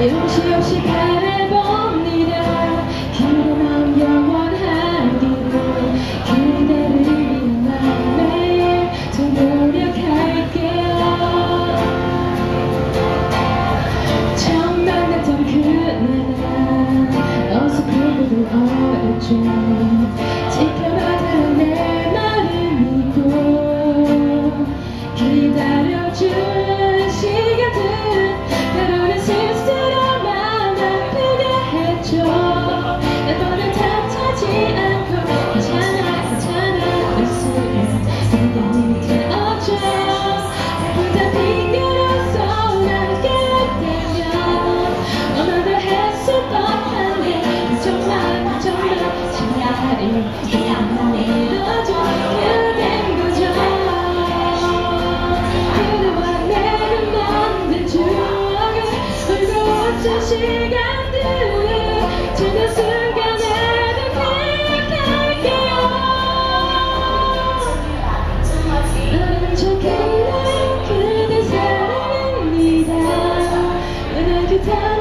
용시 없이 바라봅니다. 그대 마음 영원하기를 그대를 위한 더 노력할게요. 처음 만났던 그날 어색하고도 어렵죠 지켜봐달라 내 말을 믿고 기다려준 you tell